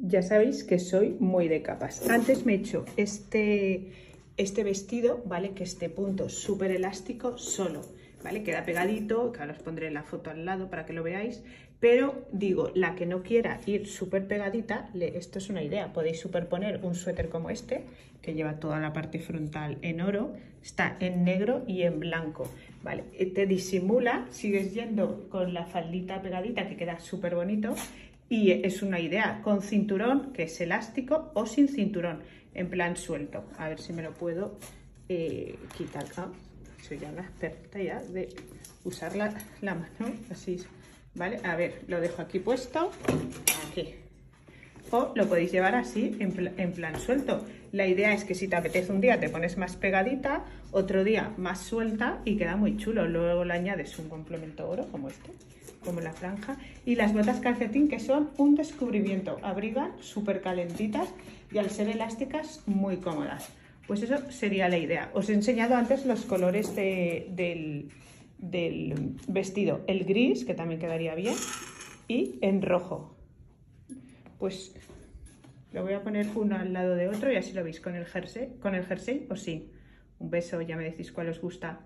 ya sabéis que soy muy de capas. Antes me he hecho este, este vestido, ¿vale? Que este punto súper elástico solo, ¿vale? Queda pegadito, que ahora os pondré la foto al lado para que lo veáis. Pero digo, la que no quiera ir súper pegadita, esto es una idea, podéis superponer un suéter como este, que lleva toda la parte frontal en oro, está en negro y en blanco, ¿vale? Te disimula, sigues yendo con la faldita pegadita que queda súper bonito y es una idea con cinturón, que es elástico, o sin cinturón, en plan suelto. A ver si me lo puedo eh, quitar. Ah, soy ya una experta ya de usar la, la mano, así ¿vale? A ver, lo dejo aquí puesto, aquí. O lo podéis llevar así, en, plan suelto. La idea es que si te apetece un día te pones más pegadita, otro día más suelta y queda muy chulo. Luego le añades un complemento oro como este, como la franja. Y las botas calcetín que son un descubrimiento. Abrigan súper calentitas y al ser elásticas muy cómodas. Pues eso sería la idea. Os he enseñado antes los colores del, del vestido. El gris, que también quedaría bien, y en rojo. Pues lo voy a poner uno al lado de otro y así lo veis con el jersey, con el jersey o sí. Un beso, ya me decís cuál os gusta.